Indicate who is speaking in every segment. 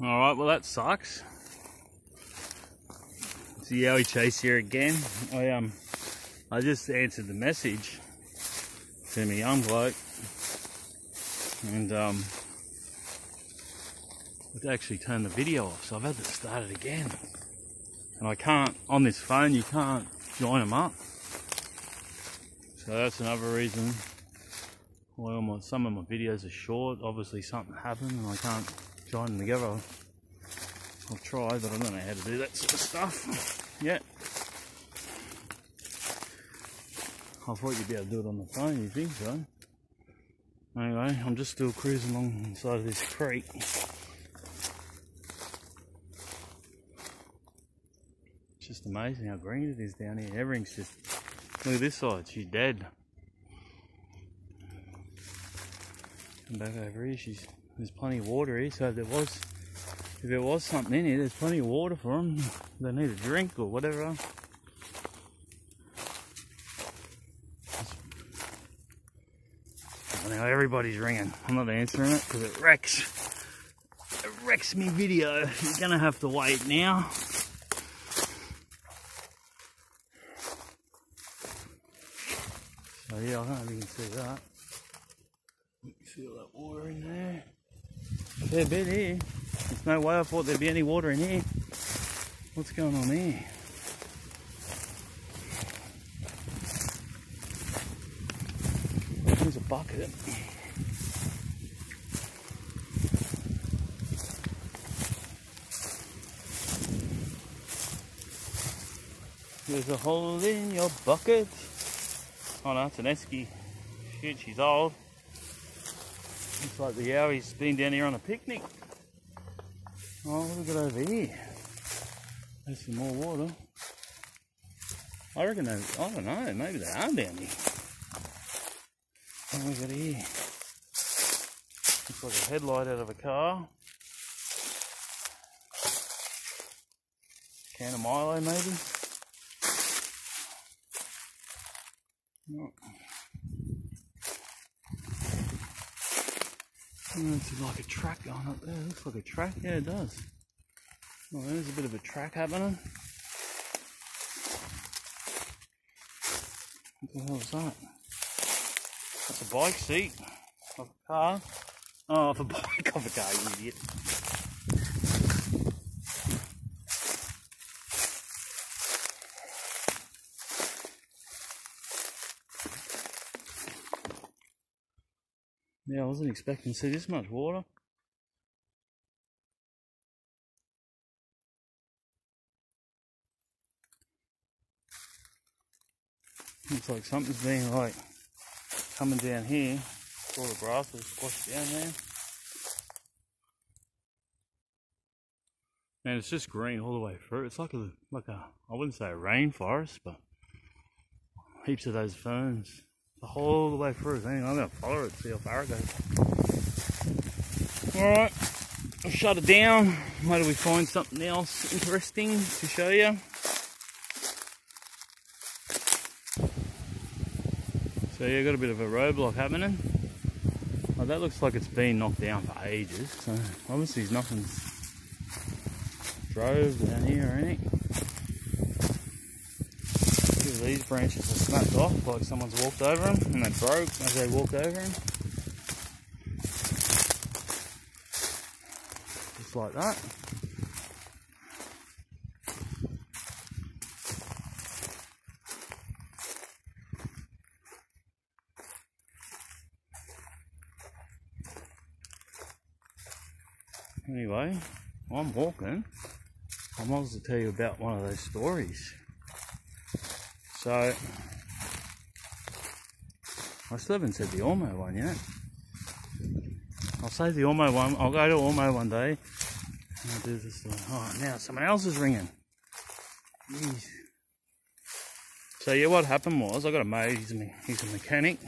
Speaker 1: Alright, well that sucks. It's the Yowie Chaser here again. I um I just answered the message to me young bloke and um I've actually turned the video off so I've had to start it again. And I can't on this phone you can't join them up. So that's another reason why some of my videos are short. Obviously something happened and I can't join them together. I'll try, but I don't know how to do that sort of stuff yet. I thought you'd be able to do it on the phone, you think so? Anyway, I'm just still cruising along the side of this creek. It's just amazing how green it is down here. Everything's just Look at this side, she's dead. Come back over here, she's there's plenty of water here, so if there was if there was something in here, there's plenty of water for them. They need a drink or whatever. Now everybody's ringing. I'm not answering it because it wrecks. It wrecks me video. You're gonna have to wait now. So yeah, I don't know if you can see that. You can see all that water in there. Fair bit here. There's no way I thought there'd be any water in here. What's going on here? There's a bucket. There's a hole in your bucket. Oh no, it's an esky. Shit, she's old. Looks like the Yowie's been down here on a picnic. Oh, look at over here. There's some more water. I reckon they, I don't know, maybe they are down here. Oh, look at here. Looks like a headlight out of a car. Can of Milo, maybe. Oh. It's like a track going up there. looks like a track. Yeah, it does. Well, there's a bit of a track happening. What the hell is that? That's a bike seat of a car. Oh, of a bike of a car, you idiot. Yeah, I wasn't expecting to see this much water. Looks like something's been like coming down here. All the grass was squashed down there. And it's just green all the way through. It's like a like a I wouldn't say a rainforest, but heaps of those ferns the whole way through. Hang on, I'm gonna follow it, see how far it goes. Alright, I'll shut it down. Maybe we find something else interesting to show you. So yeah, got a bit of a roadblock happening. Oh, that looks like it's been knocked down for ages. So obviously nothing's drove down here or anything. These branches are snapped off like someone's walked over them and they broke as they walked over them. Just like that. Anyway, I'm walking. I might as well tell you about one of those stories. So, I still haven't said the Ormeau one yet. I'll say the Ormeau one. I'll go to Ormeau one day. I'll do this. Oh, now someone else is ringing. Jeez. So yeah, what happened was I got a mate. He's a, he's a mechanic,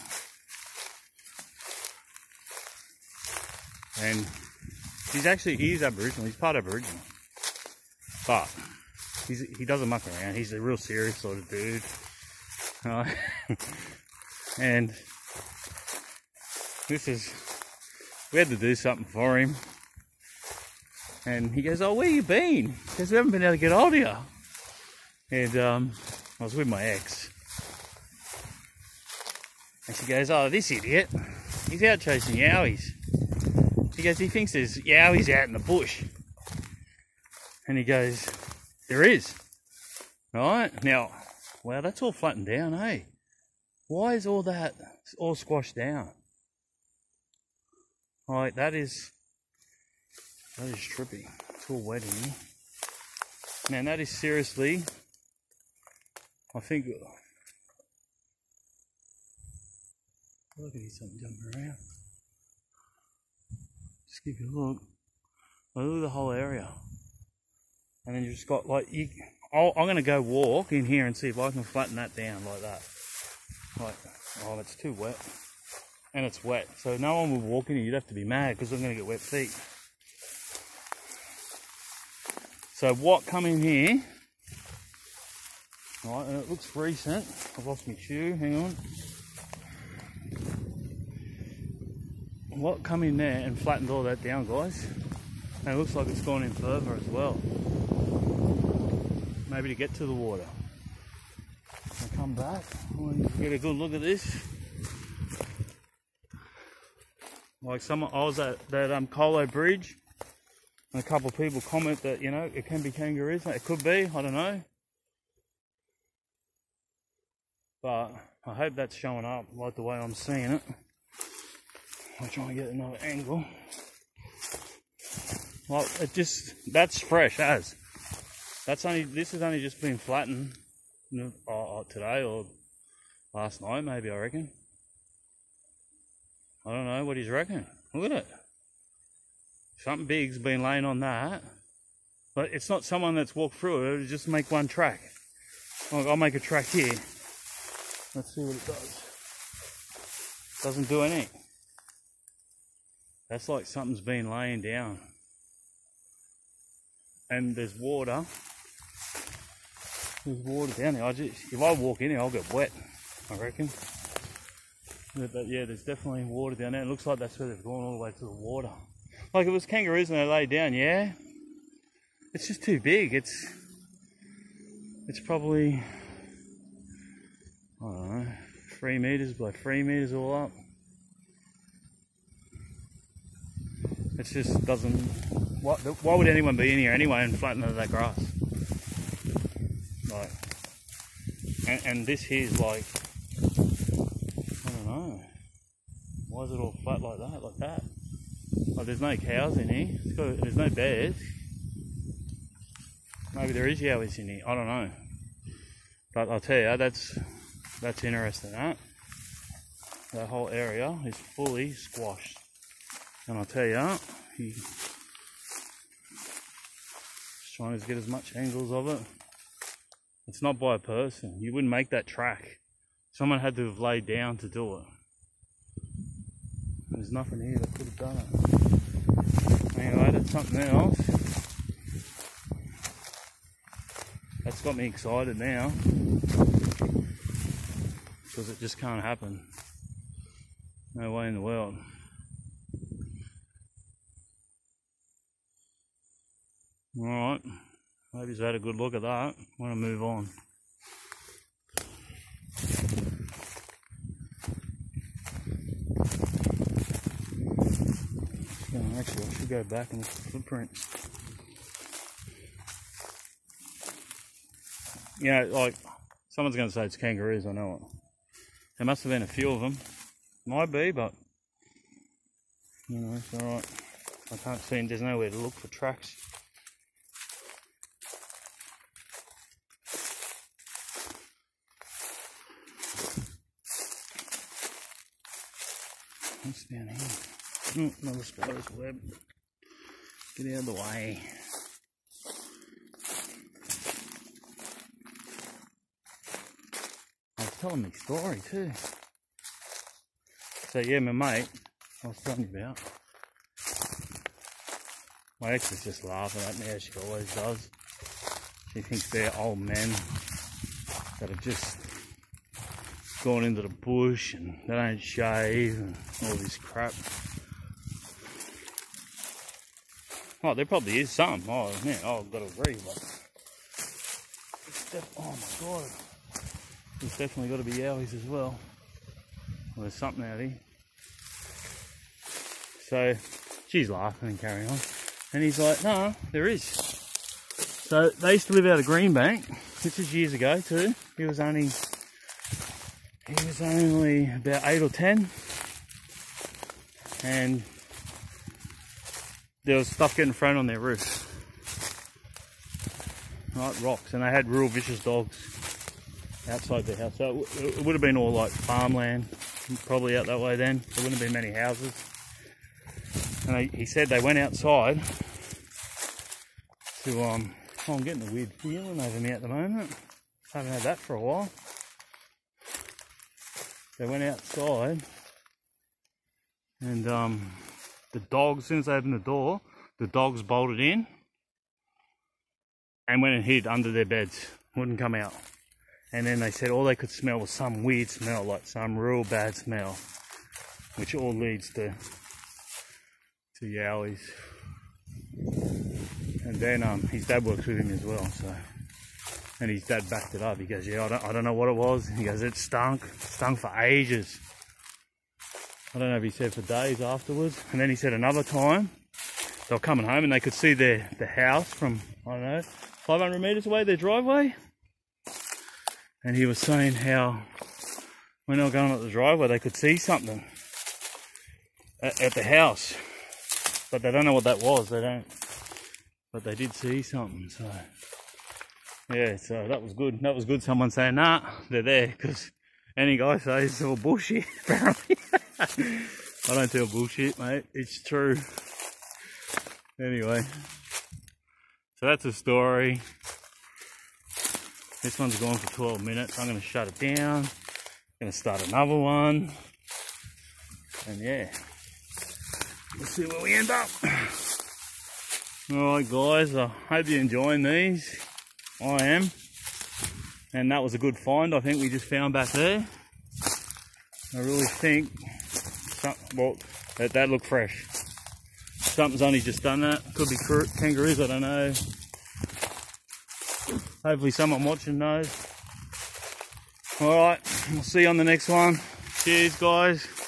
Speaker 1: and he's actually he's Aboriginal. He's part Aboriginal, but he's he doesn't muck around. He's a real serious sort of dude. Uh, and this is we had to do something for him. And he goes, oh, where you been? Because we haven't been able to get hold of you. And um, I was with my ex. And she goes, oh, this idiot, he's out chasing yowies. He goes, he thinks there's yowies out in the bush. And he goes, there is. Right? Now, wow, that's all flattened down, hey? Why is all that all squashed down? Like, that is, that is trippy. It's all wet in here. Man, that is seriously, I think, look at something jumping around. Just give you a look. Look at the whole area. And then you just got like, you, i am going to go walk in here and see if I can flatten that down like that. Like, oh, it's too wet. And it's wet. So no one would walk in here. You'd have to be mad because I'm going to get wet feet. So what come in here, right, and it looks recent. I've lost my shoe, hang on. What come in there and flattened all that down, guys? And it looks like it's gone in further as well maybe to get to the water. I come back, get a good look at this. Like some, I was at that um, Kholo Bridge, and a couple of people comment that you know it can be kangaroos. It could be, I don't know, but I hope that's showing up like the way I'm seeing it. I'll try and get another angle. Well, it just that's fresh as. That's only, this has only just been flattened uh, today or last night, maybe, I reckon. I don't know, what he's you reckon? Look at it. Something big's been laying on that. But it's not someone that's walked through it, it'll just make one track. I'll make a track here. Let's see what it does. Doesn't do anything. That's like something's been laying down. And there's water there's water down there. I just, if I walk in here, I'll get wet, I reckon. But, but yeah, there's definitely water down there. It looks like that's where they've gone all the way to the water. Like it was kangaroos and they lay down, yeah. It's just too big. It's it's probably I don't know, three meters by three meters all up. It just doesn't. Why, why would anyone be in here anyway and flatten under that grass? Like, and, and this here's like, I don't know. Why is it all flat like that, like that? Like there's no cows in here. Got, there's no bears. Maybe there is yowies in here. I don't know. But I'll tell you, that's that's interesting. That that whole area is fully squashed, and I'll tell you, uh, he just trying to get as much angles of it. It's not by a person. You wouldn't make that track. Someone had to have laid down to do it. There's nothing here that could have done it. Anyway, that's something else. That's got me excited now. Because it just can't happen. No way in the world. Alright. Hope he's had a good look at that. I want to move on. actually, I should go back and look at the footprints. You know, like, someone's going to say it's kangaroos, I know it. There must have been a few of them. Might be, but, you know, it's alright. I can't see, there's nowhere to look for tracks. What's down here? Mm, oh, another spider's web. Get out of the way. I was telling me story too. So yeah, my mate, I was telling you about. My ex is just laughing at me as she always does. She thinks they're old men that are just going into the bush and they don't shave and all this crap. Oh, there probably is some. Oh, man, oh, I've got to agree. But oh my god, there's definitely got to be yowies as well. well. There's something out here. So she's laughing and carrying on, and he's like, "No, there is." So they used to live out of Greenbank. This is years ago too. He was only he was only about eight or ten, and there was stuff getting thrown on their roof. Right, rocks, and they had real vicious dogs outside their house. So it, it would have been all like farmland, probably out that way then. There wouldn't have been many houses. And he said they went outside to, um, oh, I'm getting a weird feeling over me at the moment. I haven't had that for a while. They went outside and um, the dogs, as soon as they opened the door, the dogs bolted in and went and hid under their beds, wouldn't come out. And then they said all they could smell was some weird smell, like some real bad smell, which all leads to to Yowies. And then um, his dad works with him as well, so. And his dad backed it up. He goes, yeah, I don't, I don't know what it was. He goes, it stunk, stunk for ages. I don't know if he said for days afterwards. And then he said another time, they were coming home and they could see their, the house from, I don't know, 500 metres away, their driveway. And he was saying how when they were going up the driveway, they could see something at, at the house. But they don't know what that was. They don't, but they did see something. So yeah, so that was good. That was good. Someone saying, nah, they're there because any guy says it's all bullshit. Apparently, I don't tell bullshit, mate. It's true. Anyway, so that's a story. This one's gone for 12 minutes. I'm going to shut it down. Going to start another one. And yeah, let's see where we end up. Alright guys, I hope you're enjoying these. I am. And that was a good find I think we just found back there. I really think, some, well, that, that looked fresh. Something's only just done that. Could be kangaroos, I don't know. Hopefully someone watching knows. Alright, we'll see you on the next one. Cheers guys.